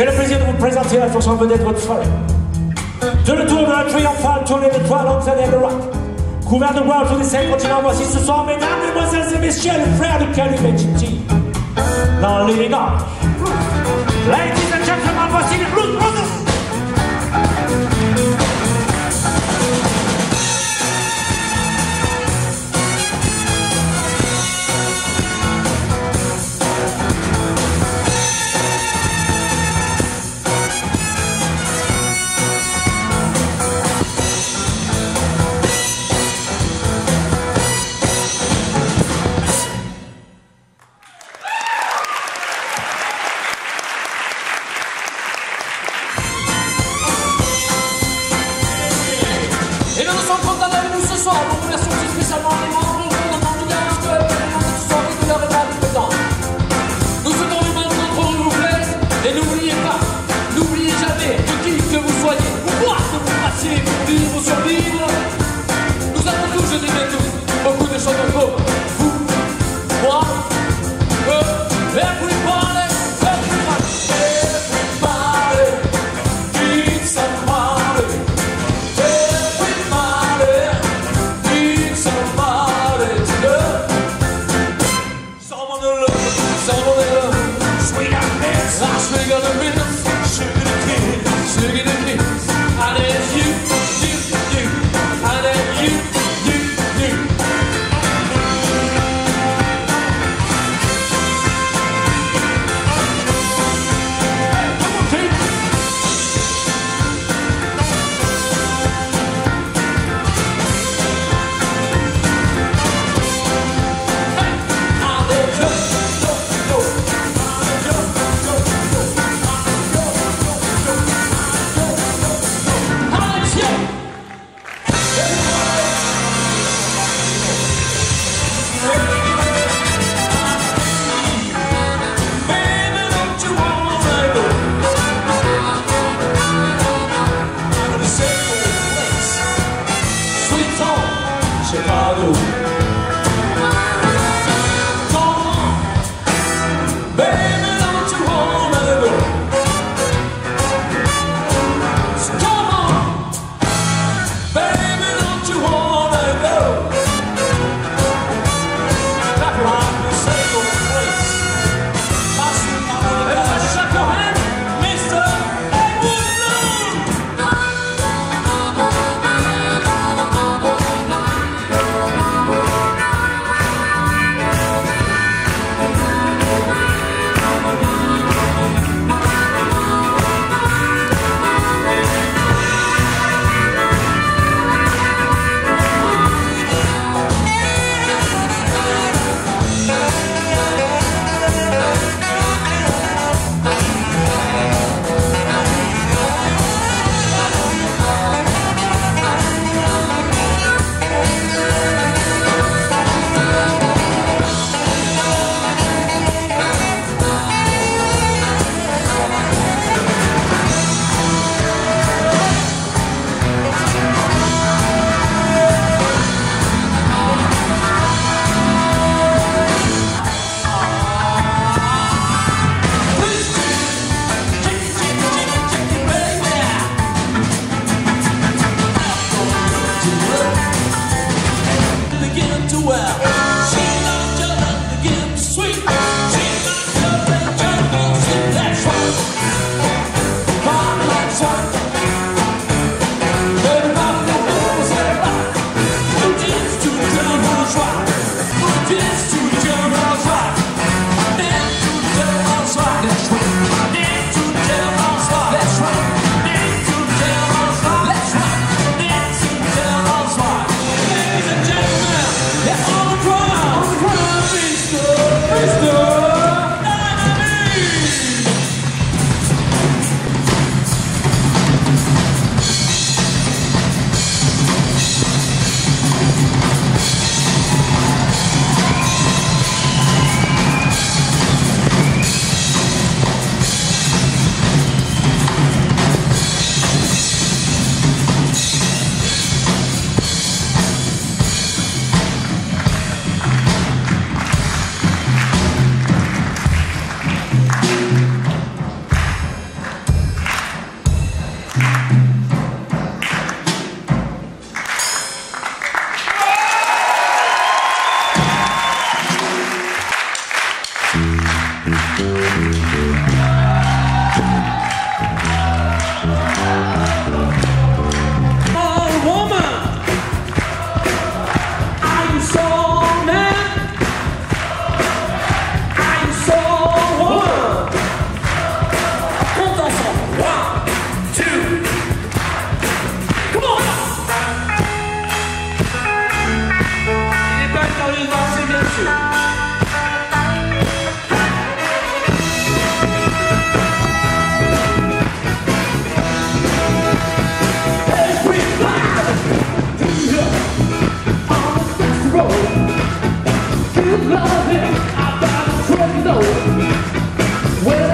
J'ai le plaisir de vous présenter la chanson vedette votre soirée. De tour de la triomphale tournée d'étoiles en de rock. Couvert de bras autour des cinq continents, voici ce soir, mesdames, mesdemoiselles et messieurs, le frère de Kelly Benjiti. Dans les. Eu não sou um contadeiro, não sou só um, especial. um serviço anônimo,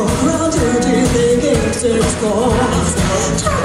어, 하나둘지 내게 없을 것